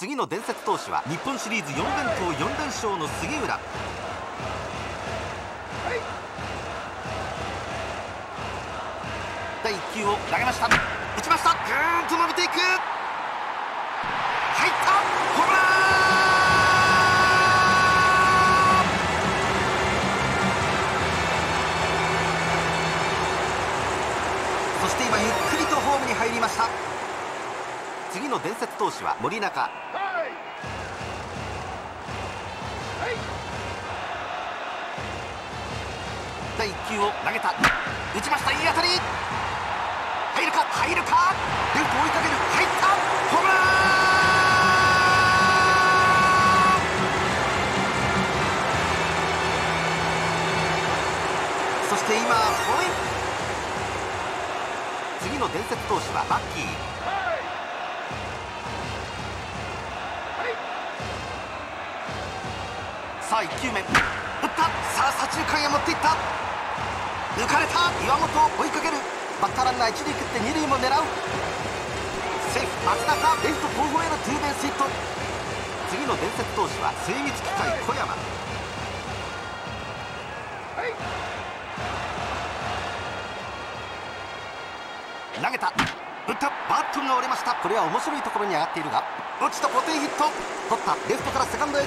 次の伝説投手は日本シリーズ4連投4連勝の杉浦。はい第1球を投げました。打ちました。ぐーんと伸びていく。入った。ホームラン。そして今ゆっくりとホームに入りました。次の伝説投手は森中。第1球を投げた。打ちました。いい当たり。入るか？入るか？レフト追いかける。入った。ホームラン！そして今ホイ次の伝説投手はバッキー。さあ1球目。打った。さあ左中間へ持っていった。抜かれた。岩本追いかける。バッターランナー一塁食って二塁も狙う。セーフ。松中レフト後方へのツーベースヒット。次の伝説投手は精密機械小山。投げた。打った。バットが折れました。これは面白いところに上がっているが。落ちた。ポテンヒット。取った。レフトからセカンドへ